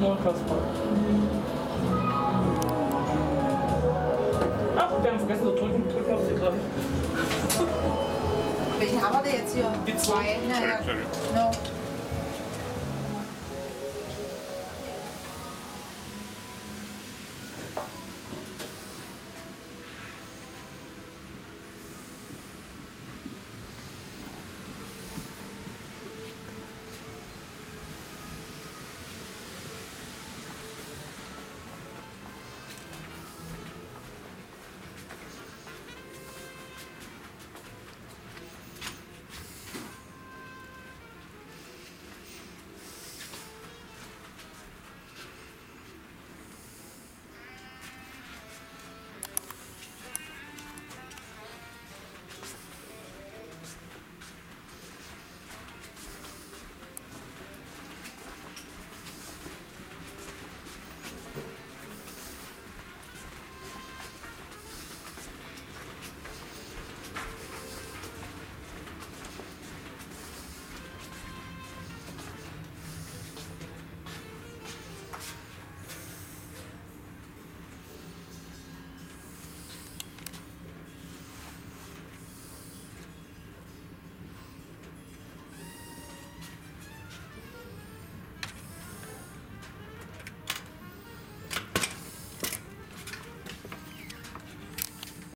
Unfassbar. Ach, wir haben vergessen zu drücken. Drück auf die drei. Welchen haben wir denn jetzt hier? Die zwei. Ja, ja. Sorry. No.